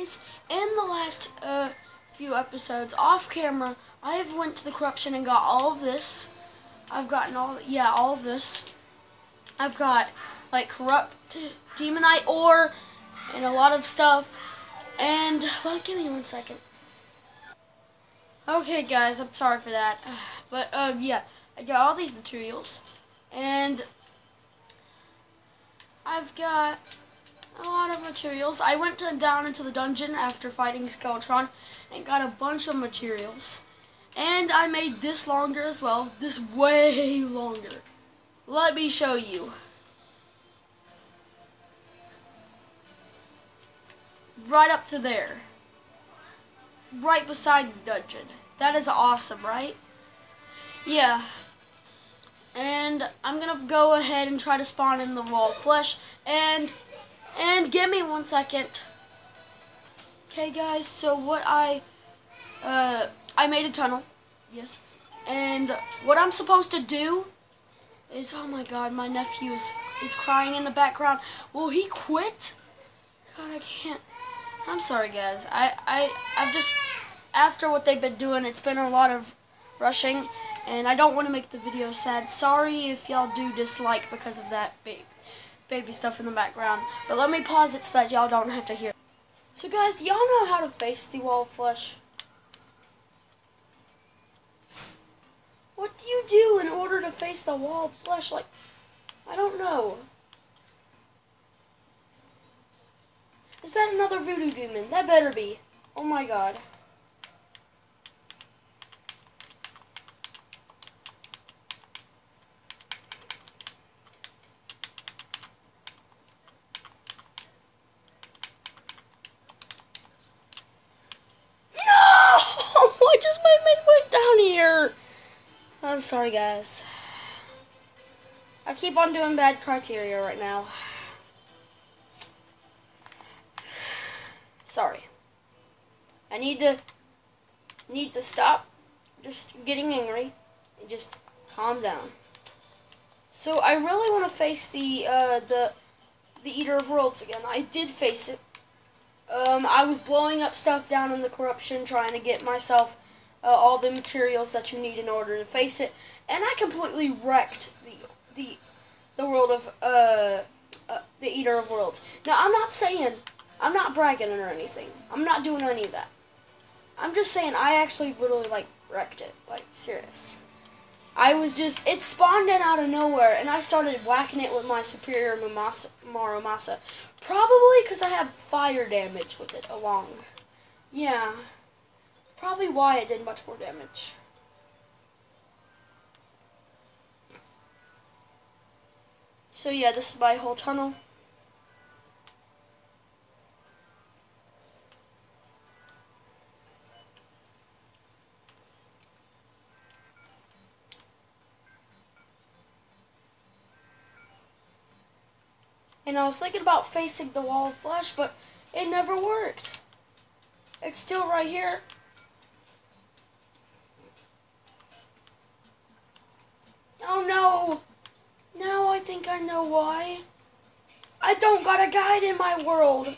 guys, in the last uh, few episodes, off camera, I've went to the corruption and got all of this. I've gotten all, yeah, all of this. I've got like corrupt demonite ore and a lot of stuff. And well, give me one second. Okay, guys, I'm sorry for that, but um, yeah, I got all these materials, and I've got a lot of materials. I went to, down into the dungeon after fighting Skeletron and got a bunch of materials. And I made this longer as well. This way longer. Let me show you. Right up to there. Right beside the dungeon. That is awesome, right? Yeah. And I'm gonna go ahead and try to spawn in the wall of flesh. And and give me one second. Okay, guys. So what I uh I made a tunnel. Yes. And what I'm supposed to do is oh my god, my nephew is, is crying in the background. Will he quit? God, I can't. I'm sorry, guys. I I I've just after what they've been doing, it's been a lot of rushing, and I don't want to make the video sad. Sorry if y'all do dislike because of that baby, baby stuff in the background. But let me pause it so that y'all don't have to hear. So guys, do y'all know how to face the wall of flesh? What do you do in order to face the wall of flesh? Like, I don't know. Is that another voodoo demon? That better be. Oh my god. I'm sorry, guys. I keep on doing bad criteria right now. Sorry. I need to need to stop just getting angry and just calm down. So I really want to face the uh, the the Eater of Worlds again. I did face it. Um, I was blowing up stuff down in the corruption, trying to get myself uh, all the materials that you need in order to face it, and I completely wrecked the the the world of uh, uh, the Eater of Worlds. Now I'm not saying I'm not bragging or anything. I'm not doing any of that. I'm just saying I actually literally like wrecked it. Like serious. I was just it spawned in out of nowhere, and I started whacking it with my superior Mamasa, Muramasa. Probably because I have fire damage with it along. Yeah. Probably why it did much more damage. So yeah, this is my whole tunnel. And I was thinking about facing the wall of flesh, but it never worked. It's still right here. Oh no! Now I think I know why. I don't got a guide in my world.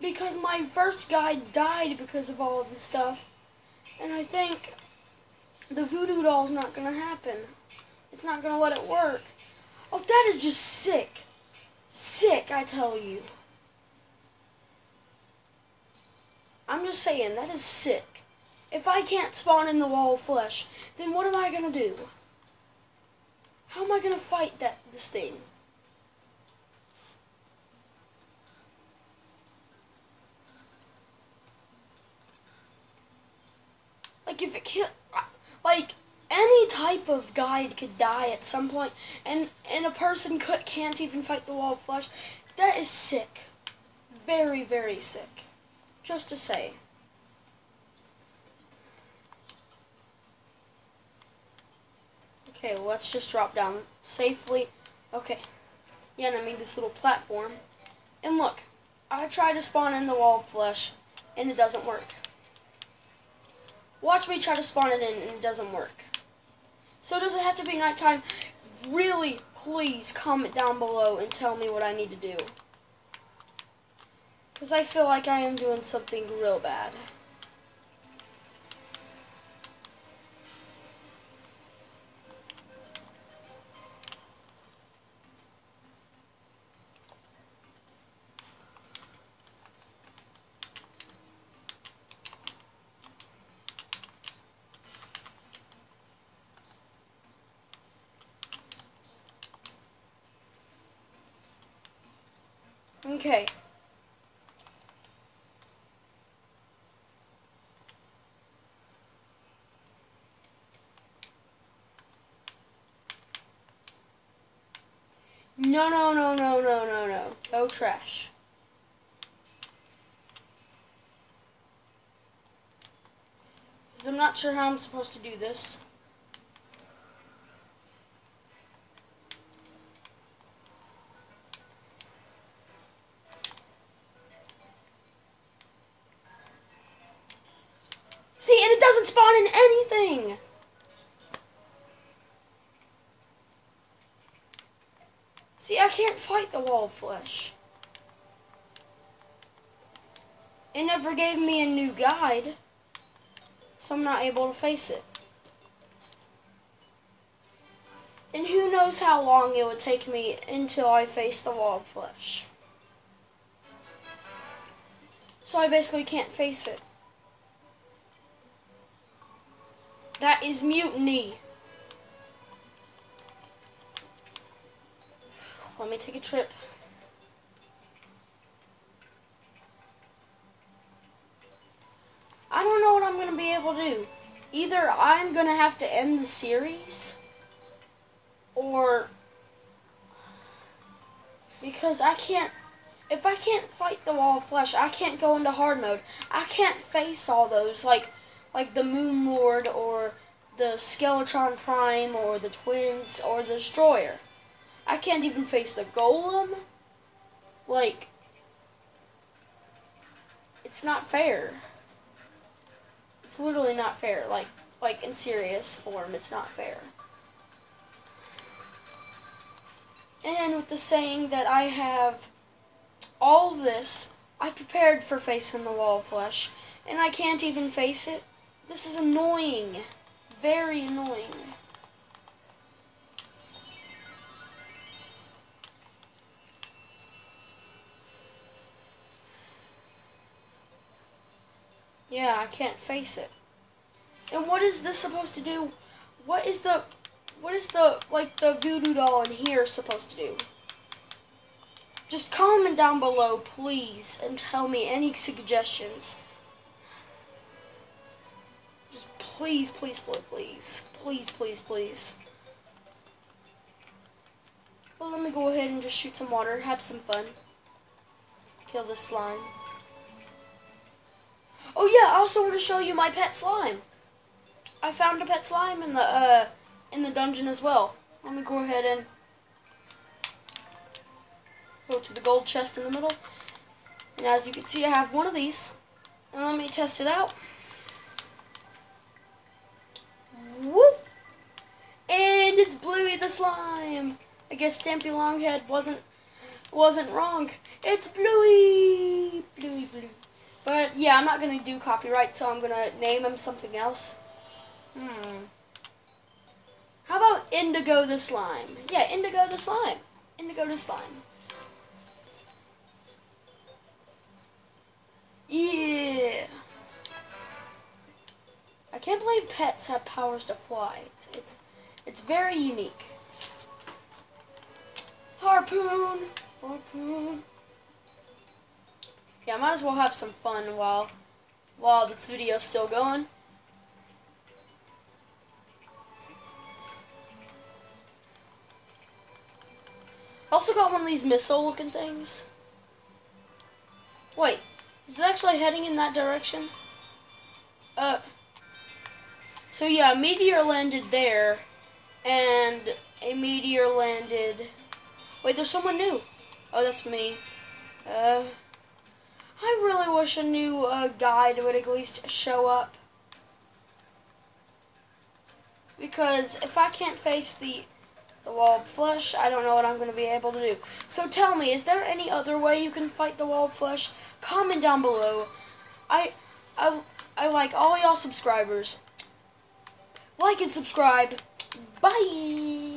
Because my first guide died because of all of this stuff. And I think the voodoo doll's not to happen. It's not to let it work. Oh, that is just sick. Sick, I tell you. I'm just saying, that is sick. If I can't spawn in the wall of flesh, then what am I gonna do? How am I gonna fight that this thing? Like if it can't, like any type of guide could die at some point, and and a person could can't even fight the wall of flesh. That is sick, very very sick. Just to say. Okay, let's just drop down safely. Okay. Yeah, and I made this little platform. And look, I tried to spawn in the wall flesh, and it doesn't work. Watch me try to spawn it in, and it doesn't work. So does it have to be nighttime? Really, please comment down below and tell me what I need to do. Because I feel like I am doing something real bad. Okay. No, no, no, no, no, no, no. No trash. Because I'm not sure how I'm supposed to do this. See, I can't fight the wall of flesh. It never gave me a new guide, so I'm not able to face it. And who knows how long it would take me until I face the wall of flesh. So I basically can't face it. That is mutiny. Let me take a trip. I don't know what I'm going to be able to do. Either I'm going to have to end the series, or because I can't, if I can't fight the wall of flesh, I can't go into hard mode. I can't face all those, like, like the Moon Lord, or the Skeletron Prime, or the Twins, or the Destroyer. I can't even face the golem. Like, it's not fair. It's literally not fair. Like, like in serious form, it's not fair. And then with the saying that I have all this, I prepared for facing the wall of flesh, and I can't even face it. This is annoying. Very annoying. Yeah, I can't face it. And what is this supposed to do? What is the, what is the, like, the voodoo doll in here supposed to do? Just comment down below, please, and tell me any suggestions. Please, please, please, please, please, please, please. Well, let me go ahead and just shoot some water, have some fun. Kill this slime. Oh yeah, I also want to show you my pet slime. I found a pet slime in the uh, in the dungeon as well. Let me go ahead and go to the gold chest in the middle. And as you can see, I have one of these. And let me test it out. It's Bluey the slime. I guess Stampy Longhead wasn't wasn't wrong. It's Bluey, Bluey, Bluey. But yeah, I'm not gonna do copyright, so I'm gonna name him something else. Hmm. How about Indigo the Slime? Yeah, Indigo the Slime. Indigo the Slime. Yeah. I can't believe pets have powers to fly. It's it's, it's very unique. Harpoon, harpoon. Yeah, might as well have some fun while while this video's still going. Also got one of these missile looking things. Wait, is it actually heading in that direction? Uh, so yeah, meteor landed there, and a meteor landed... Wait, there's someone new. Oh, that's me. Uh... I really wish a new uh, guide would at least show up. Because if I can't face the the wall of flesh, I don't know what I'm going to be able to do. So tell me, is there any other way you can fight the wall of flesh? Comment down below. I, I, I like all y'all subscribers. Like and subscribe. バイ。